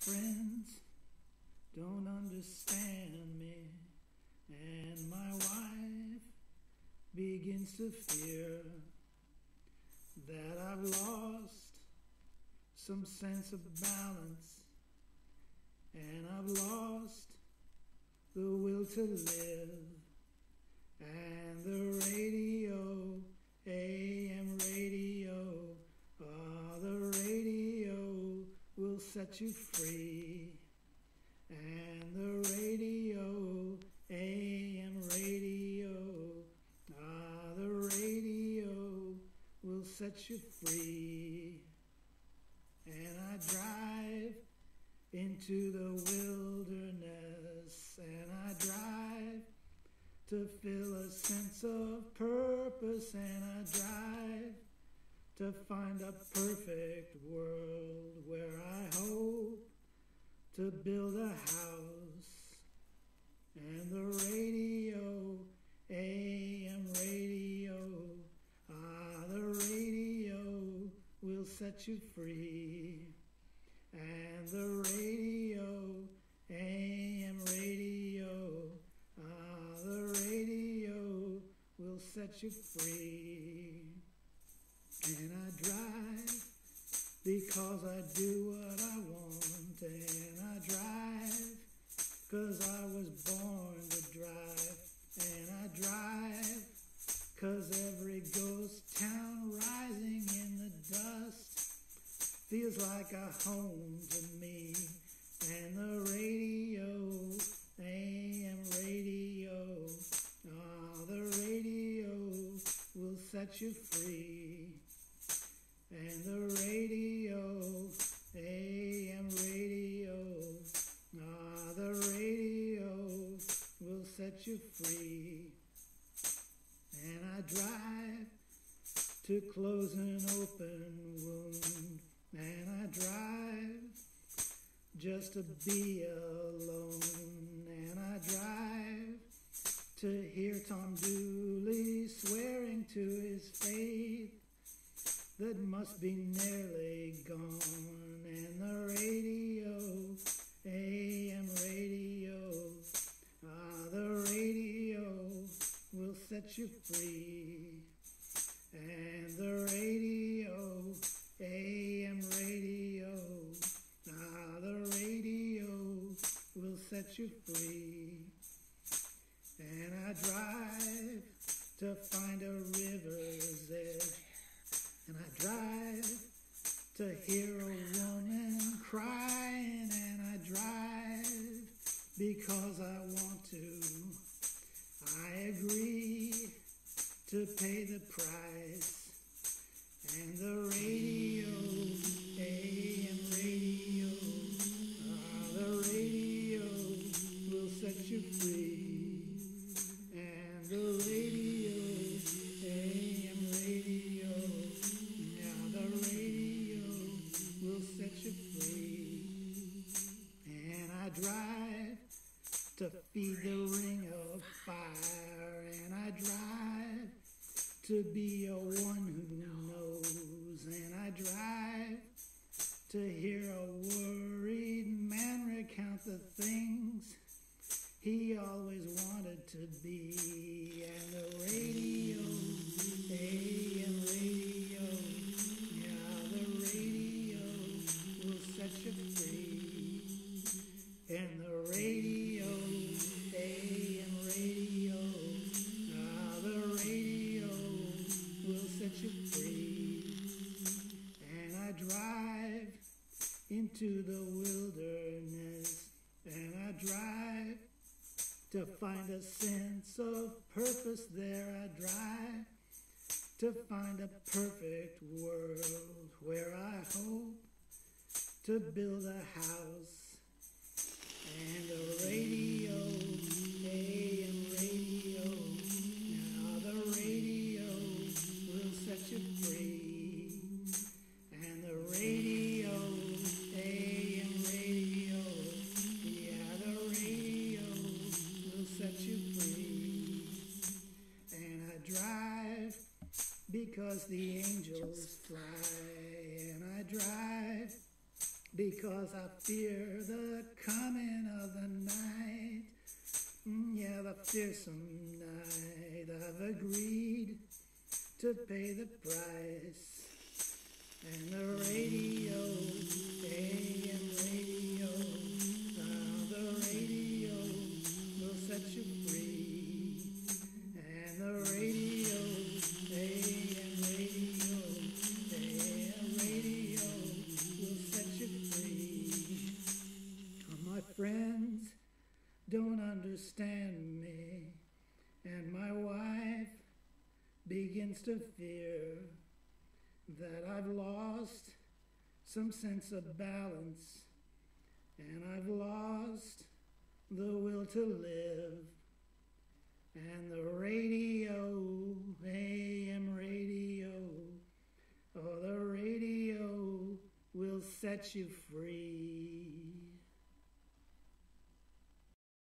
friends don't understand me, and my wife begins to fear that I've lost some sense of balance, and I've lost the will to live, set you free. And the radio, AM radio, ah, the radio will set you free. And I drive into the wilderness, and I drive to feel a sense of purpose, and I drive to find a perfect world where I hope to build a house. And the radio, AM radio, ah, the radio will set you free. And the radio, AM radio, ah, the radio will set you free. And I drive? Because I do what I want, and I drive. Because I was born to drive, and I drive. Because every ghost town rising in the dust feels like a home to me, and the radio, AM radio, ah, the radio will set you free. And the radio, AM radio, ah, the radio will set you free. And I drive to close an open wound, and I drive just to be alone, and I drive to hear Tom Dooley swearing to his faith that must be nearly gone. And the radio, AM radio, ah, the radio will set you free. And the radio, AM radio, ah, the radio will set you free. And I drive to find a because I want to. I agree to pay the price, and the radio, to be a one who knows. And I drive to hear a worried man recount the things he always wanted to be. And the radio, AM radio, yeah, the radio will set you free. Set you free. And I drive into the wilderness, and I drive to find a sense of purpose there. I drive to find a perfect world where I hope to build a house. The angels fly, and I drive because I fear the coming of the night. Mm, yeah, the fearsome night. I've agreed to pay the price. And the radio, AM radio, ah, the radio to fear that I've lost some sense of balance and I've lost the will to live. And the radio, AM radio, oh, the radio will set you free.